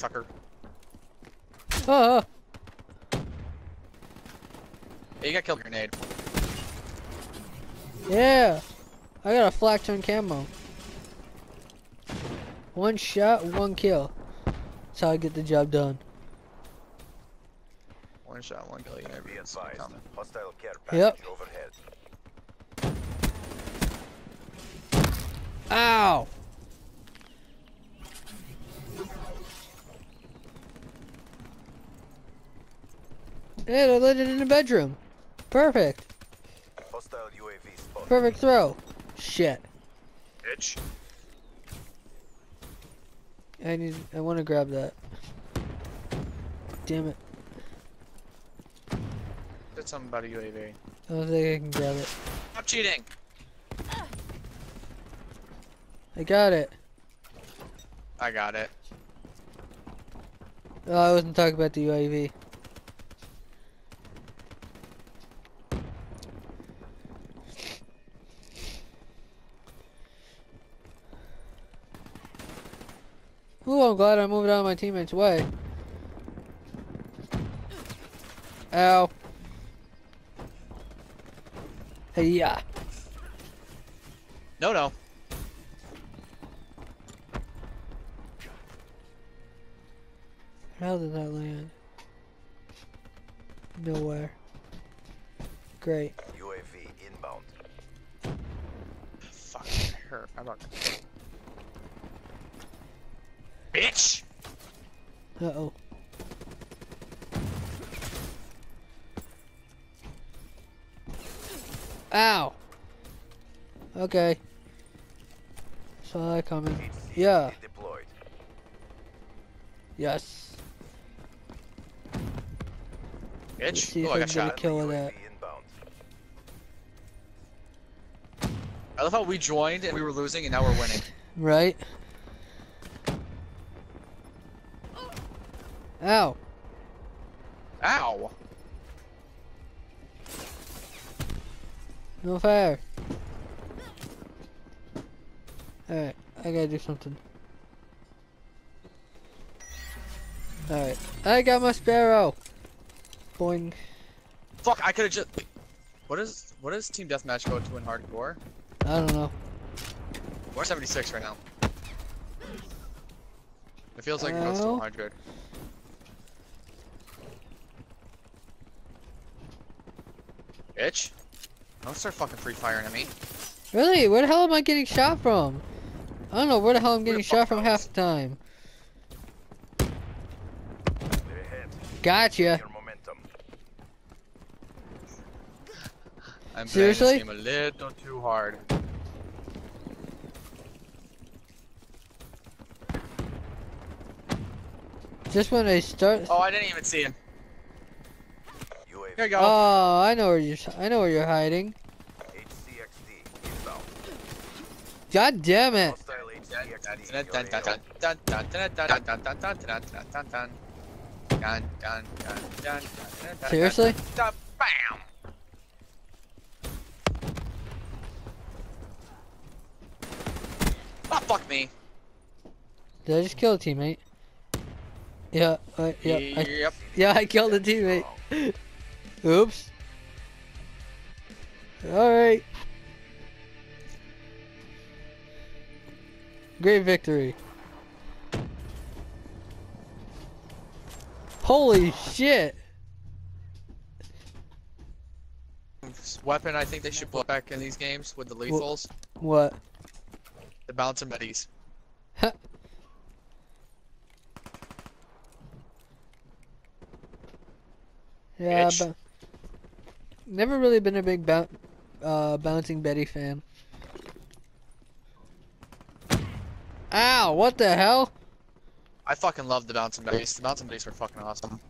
cocksucker. Oh, Yeah, you got killed grenade. yeah. I got a flak turn camo. One shot, one kill. That's how I get the job done. One shot, one kill. You never Be be advised. Hostile care Yep. overhead. Ow! Hey, they landed in the bedroom. Perfect. Hostile UAV spotted. Perfect throw. Shit. Bitch. I need. I want to grab that. Damn it. Did something about a UAV. I don't think I can grab it. Stop cheating. I got it. I got it. Oh, I wasn't talking about the UAV. I'm glad I moved out of my teammate's way. Ow. Hey, yeah. No, no. How did that land? Nowhere. Great. UAV inbound. Fuck. I hurt. I'm not. Uh oh. Ow. Okay. Saw that coming. Yeah. Deployed. Yes. Let's see if Oh, I I got can get a shot. kill that. I love how we joined and we were losing and now we're winning. Right? Ow. Ow. No fair. Alright, I gotta do something. Alright, I got my sparrow. Boing. Fuck. I could have just. What is what does team deathmatch go to in hardcore? I don't know. We're 76 right now. It feels like it goes to Ow. 100. Bitch. Don't start fucking free firing at me. Really? Where the hell am I getting shot from? I don't know where the hell I'm getting shot from half the time. Gotcha. I'm Seriously? playing this game a little too hard. Just when I start. Oh, I didn't even see him. UAV Here you go. Oh, I know where you're. I know where you're hiding. HCXD. God damn it! Hostile HCXD in your AO. Seriously? Bam! Oh, fuck me. Did I just kill a teammate? Yeah. I, yeah. I, Yep. yeah. I killed a teammate. Oops. All right. Great victory. Holy shit! Weapon I think they should put back in these games with the lethals. What? The bouncing betties. Yeah, but never really been a big uh, bouncing Betty fan. Ow! What the hell? I fucking love the bouncing betties. The bouncing betties are fucking awesome.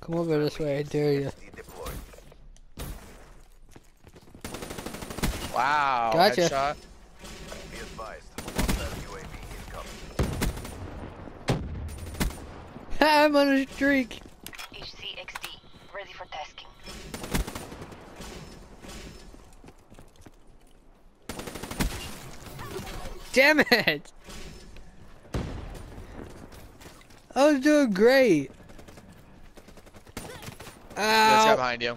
Come over this way, I dare you. Wow. Gotcha. Headshot. I'm on a streak. HCXD, ready for tasking. Damn it! I was doing great. Ow. This behind you.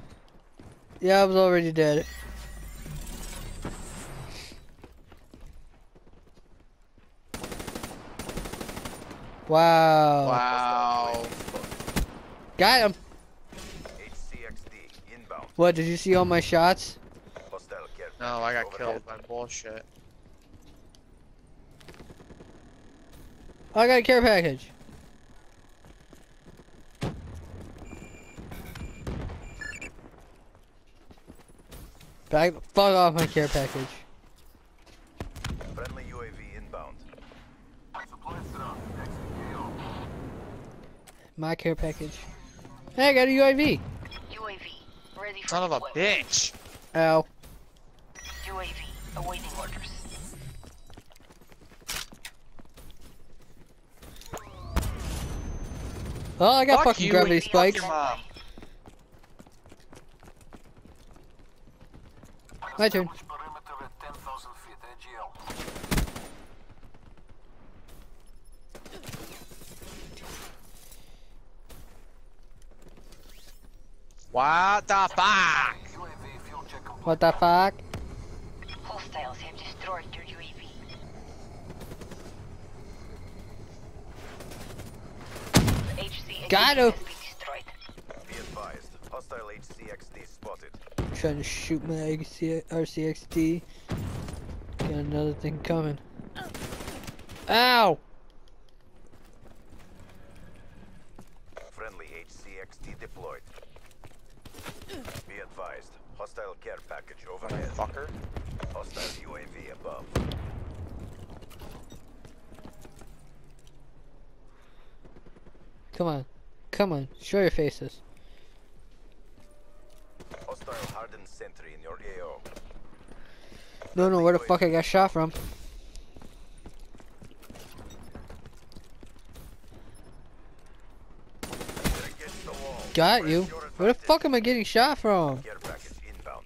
Yeah, I was already dead. Wow. Wow. Got him. HCXD inbound. What, did you see all my shots? No, I got killed overhead. by bullshit. I got a care package. Back, fuck off my care package. My care package. Hey, I got a UAV. UAV ready for Son of a deployment. bitch. Ow. UAV awaiting orders. Oh, I got Fuck fucking you gravity and fuck spikes. My turn. What the fuck? UAV fuel check complete. What the fuck? Hostiles have destroyed your UAV. The Got has him. Be advised. Hostile HCXD spotted. Trying to shoot my AC RCXD. Got another thing coming. Ow! Friendly HCXD deployed. Be advised. Hostile care package overhead. Fucker. Hostile UAV above. Come on. Come on. Show your faces. Hostile hardened sentry in your AO. No, no, where the fuck I got shot from? They're against the wall. Got you. Where the fuck am I getting shot from? Care package inbound.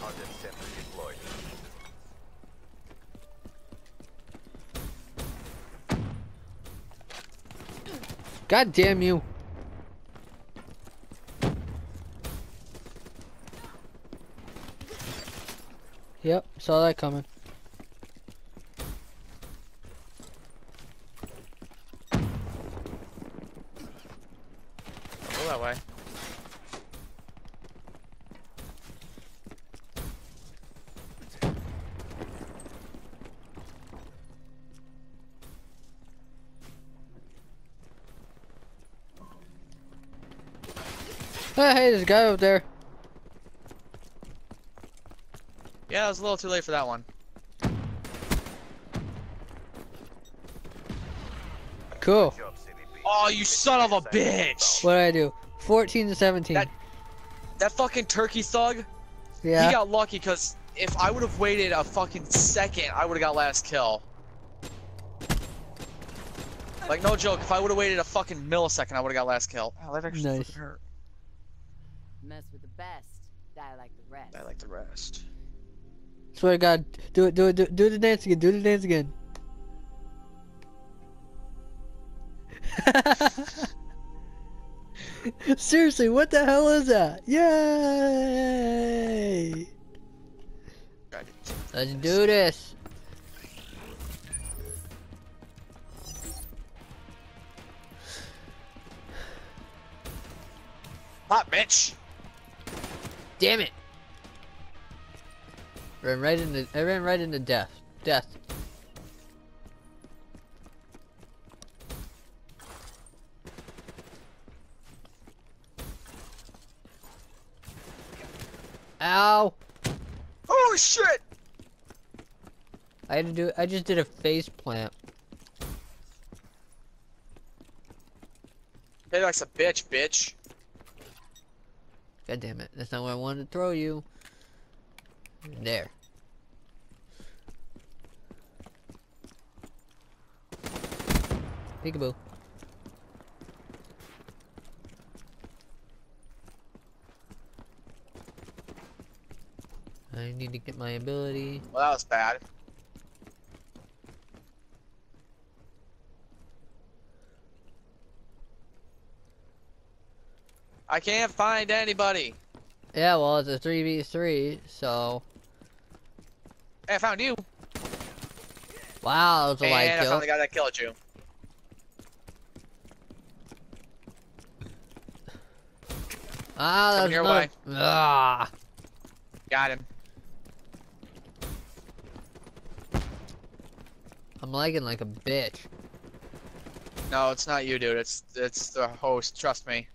Hardened sentry deployed. God damn you. Yep, saw that coming. Hey, hey, there's a guy over there. Yeah, it was a little too late for that one. Cool. Oh, you son of a bitch! What did I do? 14 to 17. That- That fucking turkey thug, yeah. he got lucky because if I would have waited a fucking second, I would have got last kill. Like, no joke, if I would have waited a fucking millisecond, I would have got last kill. Oh, that actually Nice. hurt. Mess with the best, die like the rest. I like the rest. Swear to God, do it, do it, do, do the dance again, do the dance again. Seriously, what the hell is that? Yay! Let's do this. Hot bitch! Damn it! Ran right into, I ran right into death. Death. Ow! Oh shit! I had to do. I just did a face plant. Hey, that's a bitch, bitch. God damn it! That's not where I wanted to throw you. There. Peekaboo. I need to get my ability. Well, that was bad. I can't find anybody. Yeah, well, it's a 3v3, so... Hey, I found you. Wow, that was a light and I kill. found the guy that killed you. Ah, that's your way. Ah, Got him. I'm lagging like a bitch. No, it's not you, dude. It's it's the host. Trust me.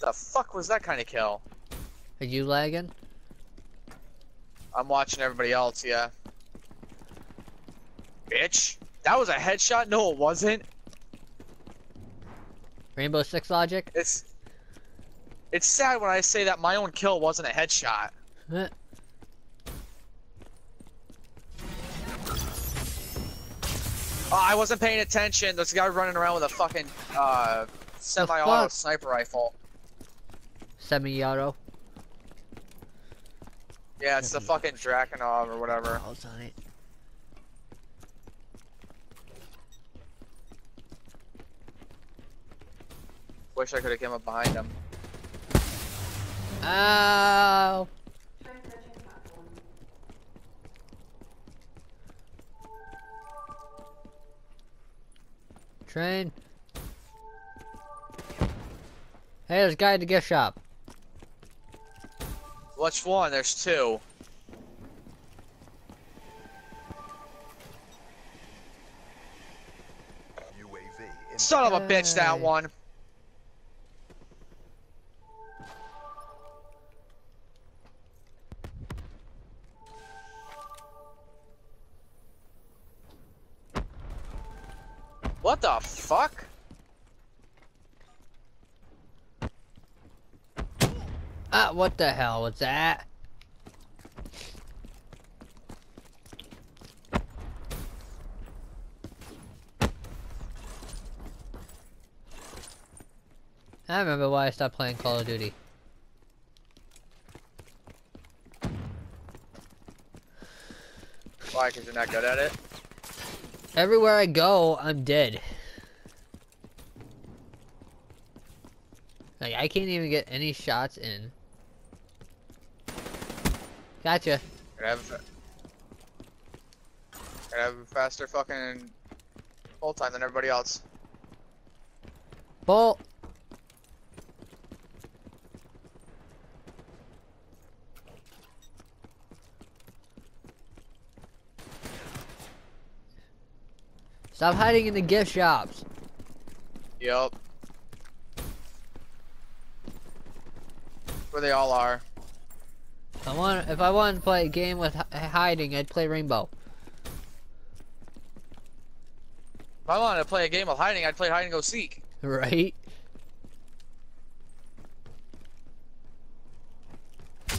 The fuck was that kind of kill? Are you lagging? I'm watching everybody else. Yeah. Bitch. That was a headshot. No, it wasn't. Rainbow Six logic? It's it's sad when I say that my own kill wasn't a headshot. Oh, I wasn't paying attention. This guy running around with a fucking uh, semi-auto fuck? sniper rifle. Semi-auto. Yeah, it's the fucking Drakenov or whatever. Oh, Balls on it. Wish I could have came up behind him. Ow! Train. Hey, there's a guy at the gift shop. Which one? There's two. UAV Son of a bitch, that one. What the fuck? What the hell was that? I remember why I stopped playing Call of Duty. Why? Because you're not good at it? Everywhere I go, I'm dead. Like, I can't even get any shots in. Gotcha. Gotta have, a have a faster fucking hold time than everybody else. Bolt. Stop hiding in the gift shops. Yup. Where they all are. I want if I wanted to play a game with hiding, I'd play Rainbow. If I wanted to play a game of hiding, I'd play hide and go seek. Right?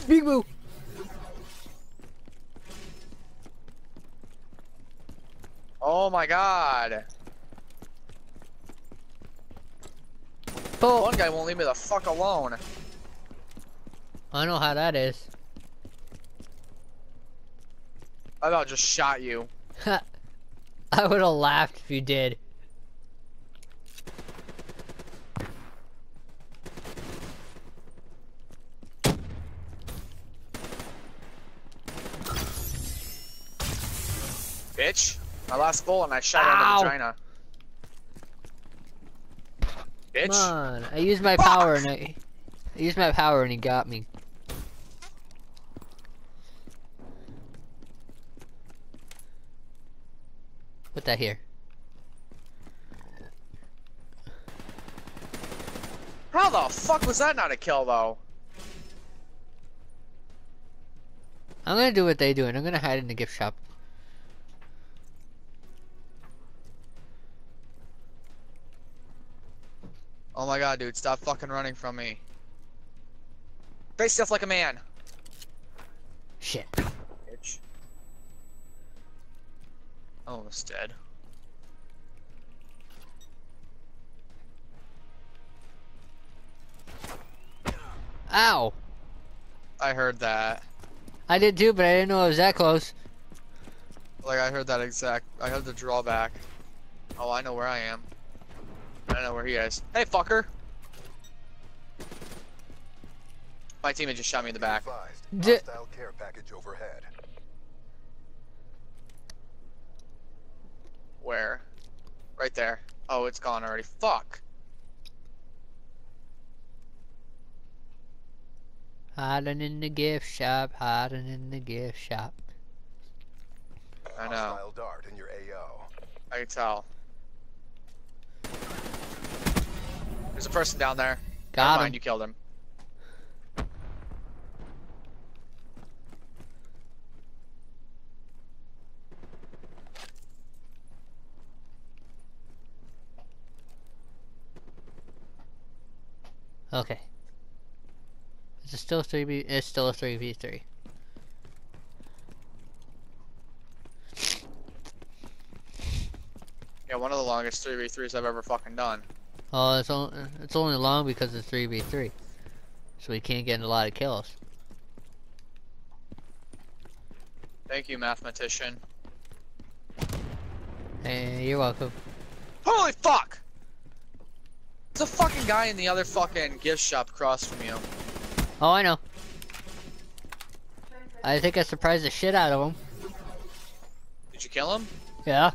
Big boo. Oh my god. Bolt. One guy won't leave me the fuck alone. I know how that is. I about just shot you. I would have laughed if you did. Bitch. My last bullet and I shot her in Ow. the vagina. Bitch. Come on. I used my power and I, I used my power and he got me. That here. How the fuck was that not a kill though? I'm gonna do what they do and I'm gonna hide in the gift shop. Oh my god, dude, stop fucking running from me. Face stuff like a man. Shit. Almost dead. Ow! I heard that. I did too, but I didn't know it was that close. Like, I heard that exact. I heard the drawback. Oh, I know where I am. I know where he is. Hey, fucker! My teammate just shot me in the back. D Where? Right there. Oh, it's gone already. Fuck. Hiding in the gift shop, hiding in the gift shop. I know. Dart in your AO. I can tell. There's a person down there. Got Never him. mind, you killed him. Okay. Is it still three v? It's still a three v three. Yeah, one of the longest 3v3s I've ever fucking done. Oh, it's only it's only long because it's three v three, so we can't get a lot of kills. Thank you, mathematician. Hey, you're welcome. Holy fuck! There's a fucking guy in the other fucking gift shop across from you. Oh, I know. I think I surprised the shit out of him. Did you kill him? Yeah.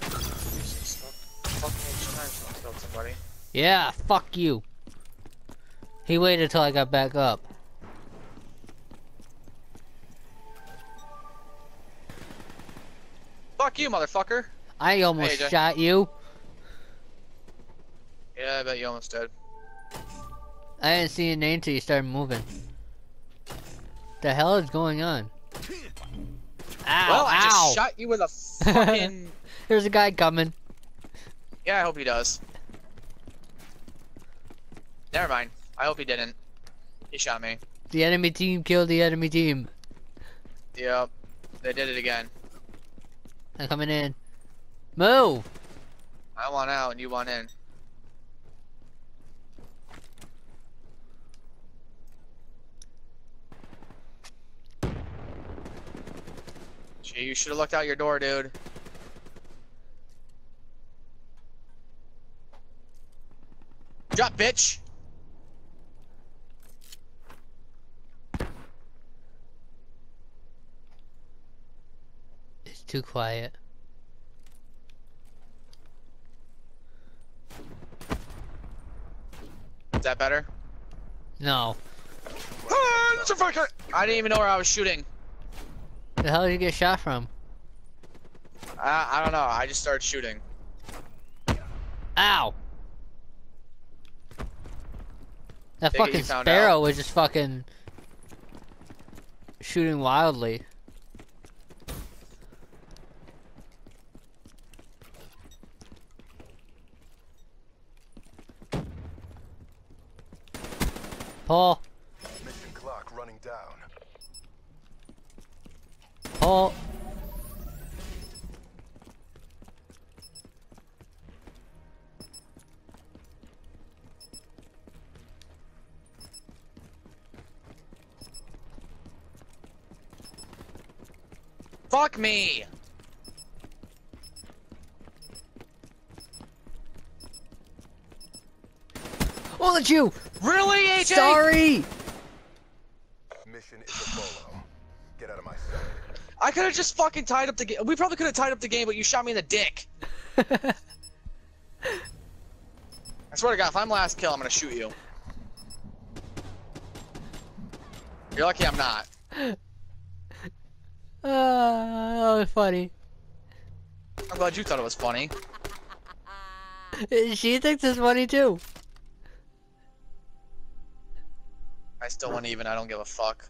Jesus, fucking each time someone somebody. Yeah. Fuck you. He waited till I got back up. Fuck you, motherfucker! I almost Hey, shot you. Yeah, I bet you almost dead. I didn't see your name till you started moving. The hell is going on? Ow! well, I ow! just shot you with a fucking. There's a guy coming. yeah, I hope he does. Never mind. I hope he didn't. He shot me. The enemy team killed the enemy team. Yep. They did it again. I'm coming in. Move! I want out and you want in. You should have looked out your door, dude. Drop, bitch! It's too quiet. Is that better? No. Ah, it's a fucker! I didn't even know where I was shooting. The hell did you get shot from? I, I don't know. I just started shooting. Ow! That Take fucking sparrow was just fucking shooting wildly. Paul, Mission clock running down. Paul. Fuck me! Oh, that's you! Really, AJ? Sorry! Mission is a bolo. Get out of my sight. I could have just fucking tied up the game. We probably could have tied up the game, but you shot me in the dick. I swear to God, if I'm last kill, I'm gonna shoot you. You're lucky I'm not. Ah, that was funny. I'm glad you thought it was funny. She thinks it's funny too. I still went even. I don't give a fuck.